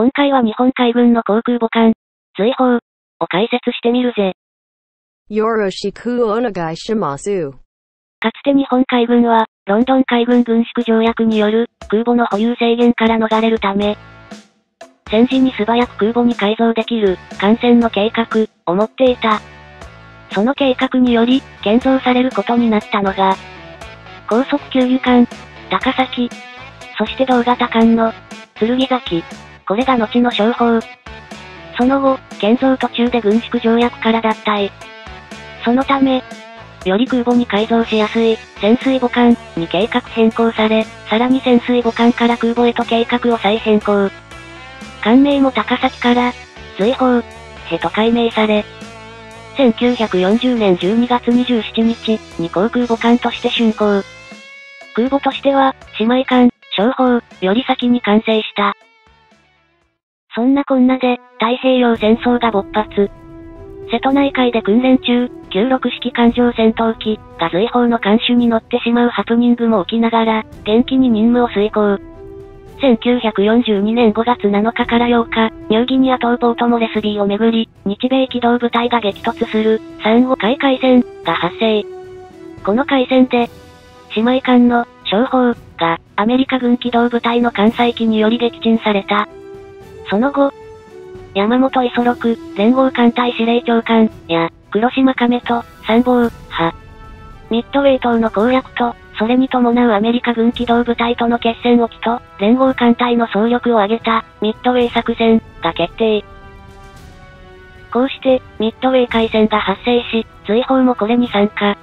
今回は日本海軍の航空母艦、追放を解説してみるぜ。よろしくお願いします。かつて日本海軍は、ロンドン海軍軍縮条約による空母の保有制限から逃れるため、戦時に素早く空母に改造できる艦船の計画を持っていた。その計画により、建造されることになったのが、高速給油艦、高崎、そして同型艦の、剣崎。これが後の商法。その後、建造途中で軍縮条約から脱退。そのため、より空母に改造しやすい、潜水母艦に計画変更され、さらに潜水母艦から空母へと計画を再変更。艦名も高崎から、追放、へと改名され、1940年12月27日に航空母艦として竣工。空母としては、姉妹艦、商法より先に完成した。そんなこんなで、太平洋戦争が勃発。瀬戸内海で訓練中、96式艦上戦闘機が随砲の艦首に乗ってしまうハプニングも起きながら、元気に任務を遂行。1942年5月7日から8日、ニューギニア島ポートモレスビーをめぐり、日米機動部隊が激突する、珊瑚海海戦が発生。この海戦で、姉妹艦の、商砲が、アメリカ軍機動部隊の艦載機により撃沈された。その後、山本五十六、連合艦隊司令長官、や、黒島亀と、参謀、派。ミッドウェイ島の攻略と、それに伴うアメリカ軍機動部隊との決戦を機と、連合艦隊の総力を挙げた、ミッドウェイ作戦、が決定。こうして、ミッドウェイ海戦が発生し、追放もこれに参加。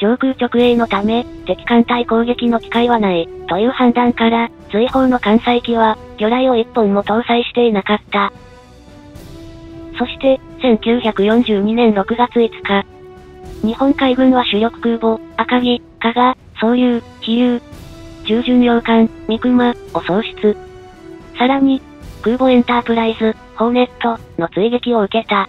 上空直営のため、敵艦隊攻撃の機会はない、という判断から、追放の艦載機は、魚雷を一本も搭載していなかった。そして、1942年6月5日、日本海軍は主力空母、赤城、加賀、総友、飛遊、従巡洋艦、三熊を喪失。さらに、空母エンタープライズ、ホーネットの追撃を受けた。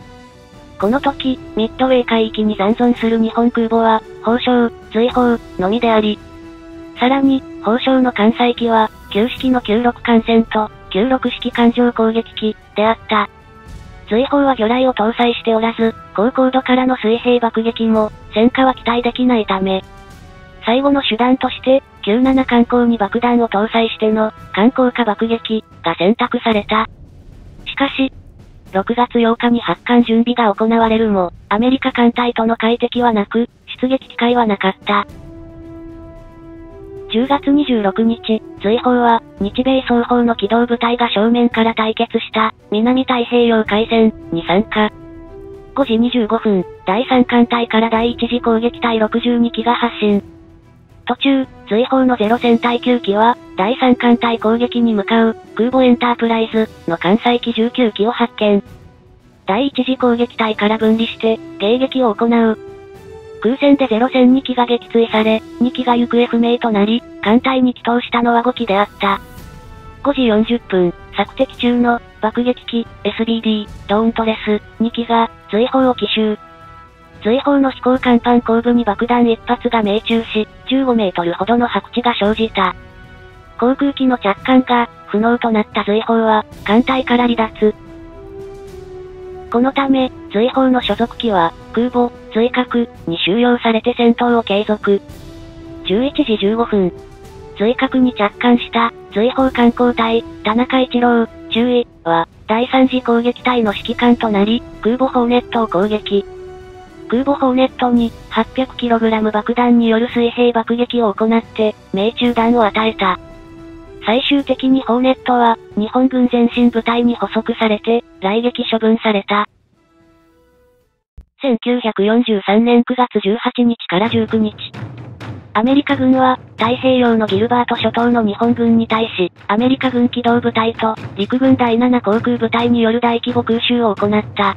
この時、ミッドウェー海域に残存する日本空母は、宝章、追砲のみであり、さらに、宝章の艦載機は、旧式の96艦船と、96式艦上攻撃機であった。追砲は魚雷を搭載しておらず、高高度からの水平爆撃も、戦果は期待できないため、最後の手段として、97艦砲に爆弾を搭載しての、艦降下爆撃が選択された。しかし、6月8日に発艦準備が行われるも、アメリカ艦隊との快適はなく、出撃機会はなかった。10月26日、追放は、日米双方の機動部隊が正面から対決した、南太平洋海戦に参加。5時25分、第3艦隊から第1次攻撃隊62機が発進。途中、追放のゼロ戦隊9機は、第3艦隊攻撃に向かう、空母エンタープライズの艦載機19機を発見。第1次攻撃隊から分離して、迎撃を行う。空戦でゼロ戦2機が撃墜され、2機が行方不明となり、艦隊に帰投したのは5機であった。5時40分、索敵中の爆撃機 SBD ドーントレス2機が追放を奇襲。追放の飛行甲板後部に爆弾一発が命中し、15メートルほどの白地が生じた。航空機の着艦が不能となった追放は艦隊から離脱。このため、追放の所属機は空母追角に収容されて戦闘を継続。11時15分、追角に着艦した追放艦航隊田中一郎中尉は第3次攻撃隊の指揮官となり空母ホーネットを攻撃。空母ホーネットに 800kg 爆弾による水平爆撃を行って命中弾を与えた。最終的にホーネットは日本軍前進部隊に捕捉されて来撃処分された。1943年9月18日から19日。アメリカ軍は、太平洋のギルバート諸島の日本軍に対し、アメリカ軍機動部隊と、陸軍第7航空部隊による大規模空襲を行った。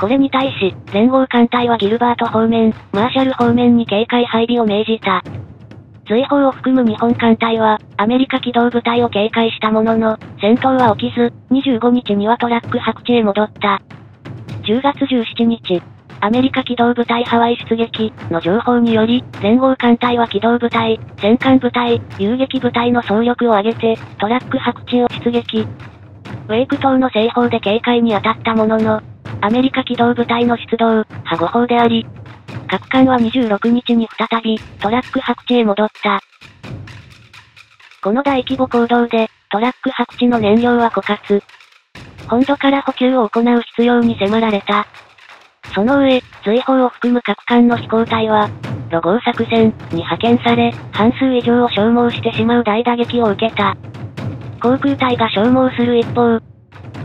これに対し、連合艦隊はギルバート方面、マーシャル方面に警戒配備を命じた。追放を含む日本艦隊は、アメリカ機動部隊を警戒したものの、戦闘は起きず、25日にはトラック白地へ戻った。10月17日、アメリカ機動部隊ハワイ出撃の情報により、連合艦隊は機動部隊、戦艦部隊、遊撃部隊の総力を挙げて、トラック白地を出撃。ウェイク島の西方で警戒に当たったものの、アメリカ機動部隊の出動、は誤報であり、各艦は26日に再び、トラック白地へ戻った。この大規模行動で、トラック白地の燃料は枯渇。本土から補給を行う必要に迫られた。その上、追放を含む各艦の飛行隊は、路号作戦に派遣され、半数以上を消耗してしまう大打撃を受けた。航空隊が消耗する一方、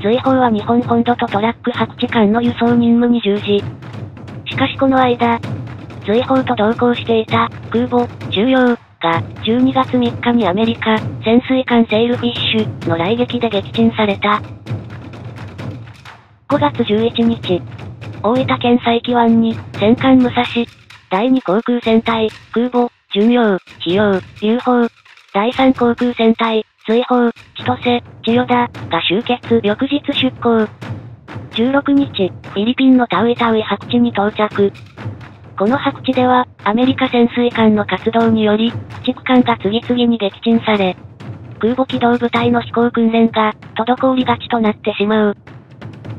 追放は日本本土とトラック白地間の輸送任務に従事。しかしこの間、追放と同行していた空母、重要が12月3日にアメリカ潜水艦セールフィッシュの雷撃で撃沈された。5月11日、大分県佐伯湾に戦艦武蔵、第2航空戦隊、空母、巡洋、費用、UFO、第3航空戦隊、追放、千歳、千代田が集結翌日出港。16日、フィリピンのタウイタウイ白地に到着。この白地では、アメリカ潜水艦の活動により、駆逐艦が次々に撃沈され、空母機動部隊の飛行訓練が、滞りがちとなってしまう。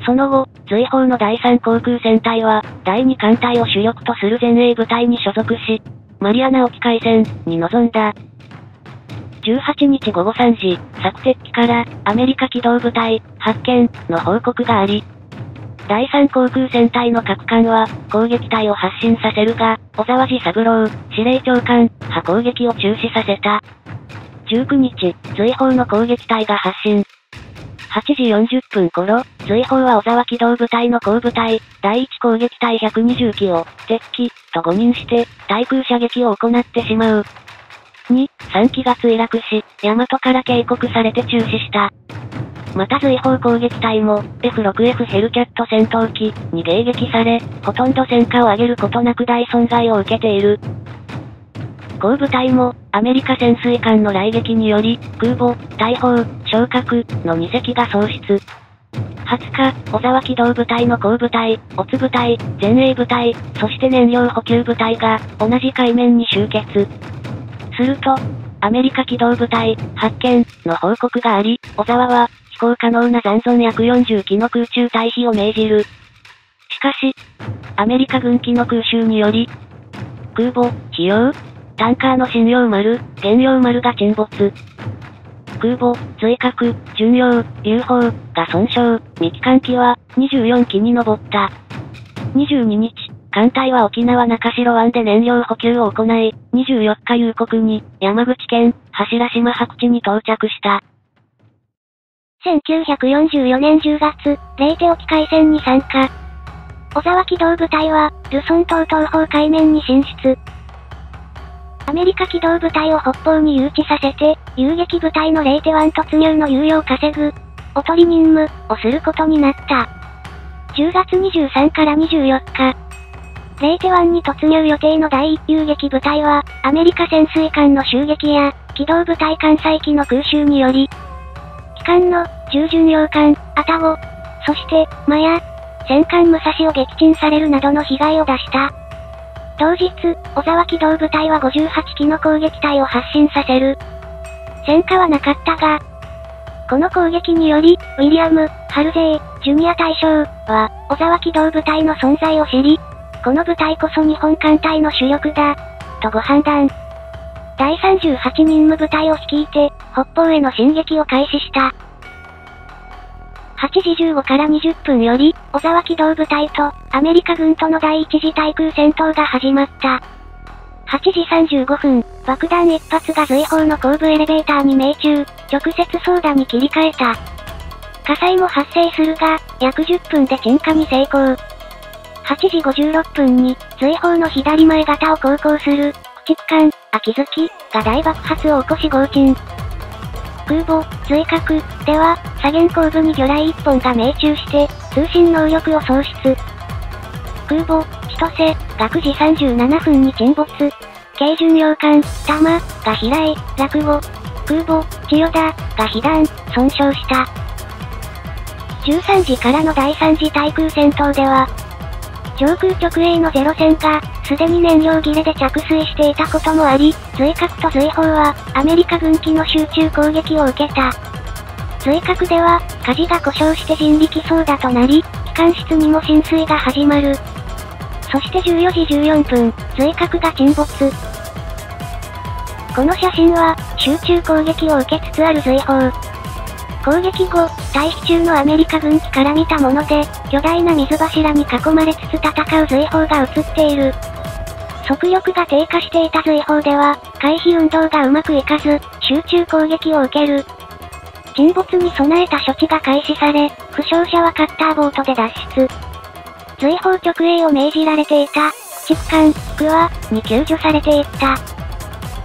その後、追放の第3航空戦隊は、第2艦隊を主力とする前衛部隊に所属し、マリアナ沖海戦に臨んだ。18日午後3時、索敵機から、アメリカ機動部隊、発見、の報告があり、第3航空戦隊の各艦は、攻撃隊を発進させるが、小沢寺三郎、司令長官、派攻撃を中止させた。19日、追放の攻撃隊が発進。8時40分頃、追放は小沢機動部隊の後部隊、第1攻撃隊120機を、敵機、と誤認して、対空射撃を行ってしまう。2、3機が墜落し、大和から警告されて中止した。また随砲攻撃隊も、F6F ヘルキャット戦闘機に迎撃され、ほとんど戦果を上げることなく大損害を受けている。後部隊も、アメリカ潜水艦の雷撃により、空母、大砲、昇格の2隻が喪失。20日、小沢機動部隊の後部隊、オツ部隊、前衛部隊、そして燃料補給部隊が、同じ海面に集結。すると、アメリカ機動部隊、発見、の報告があり、小沢は、飛行可能な残存約40機の空中退避を命じる。しかし、アメリカ軍機の空襲により、空母、費用タンカーの信用丸、原料丸が沈没。空母、追角、巡洋、UFO が損傷、未機関機は24機に上った。22日、艦隊は沖縄中城湾で燃料補給を行い、24日夕刻に山口県柱島白地に到着した。1944年10月、レイテ沖海戦に参加。小沢機動部隊は、ルソン島東方海面に進出。アメリカ機動部隊を北方に誘致させて、遊撃部隊のレイテ湾突入の猶予を稼ぐ、おとり任務をすることになった。10月23から24日、レイテ湾に突入予定の第一遊撃部隊は、アメリカ潜水艦の襲撃や、機動部隊艦載機の空襲により、機関の従巡洋艦、アタゴ、そして、マヤ、戦艦武蔵を撃沈されるなどの被害を出した。同日、小沢機動部隊は58機の攻撃隊を発進させる。戦果はなかったが、この攻撃により、ウィリアム、ハルゼイ、ジュニア大将は、小沢機動部隊の存在を知り、この部隊こそ日本艦隊の主力だ、とご判断。第38任務部隊を率いて、北方への進撃を開始した。8時15から20分より、小沢機動部隊と、アメリカ軍との第一次対空戦闘が始まった。8時35分、爆弾一発が随砲の後部エレベーターに命中、直接操舵に切り替えた。火災も発生するが、約10分で鎮火に成功。8時56分に、随砲の左前型を航行する、駆逐艦、秋月が大爆発を起こし合沈。空母、追角、では、左舷後部に魚雷1本が命中して、通信能力を喪失。空母、千歳、が9時37分に沈没。軽巡洋艦、玉、が飛来、落後。空母、千代田、が被弾、損傷した。13時からの第3次対空戦闘では、上空直営のゼロ戦が、すでに燃料切れで着水していたこともあり、追角と追砲は、アメリカ軍機の集中攻撃を受けた。追角では、舵が故障して人力走だとなり、機関室にも浸水が始まる。そして14時14分、追角が沈没。この写真は、集中攻撃を受けつつある随砲。攻撃後、退避中のアメリカ軍機から見たもので、巨大な水柱に囲まれつつ戦う随砲が映っている。速力が低下していた随砲では、回避運動がうまくいかず、集中攻撃を受ける。沈没に備えた処置が開始され、負傷者はカッターボートで脱出。随砲直営を命じられていた、駆逐艦、クワに救助されていった。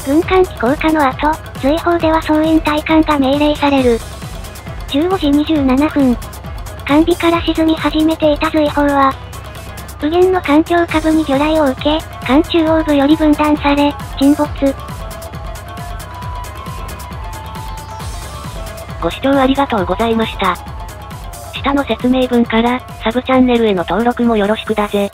軍艦機降下の後、随砲では総員退艦が命令される。15時27分。艦尾から沈み始めていた随砲は、右舷の環境下部に魚雷を受け、艦中央部より分断され、沈没。ご視聴ありがとうございました。下の説明文から、サブチャンネルへの登録もよろしくだぜ。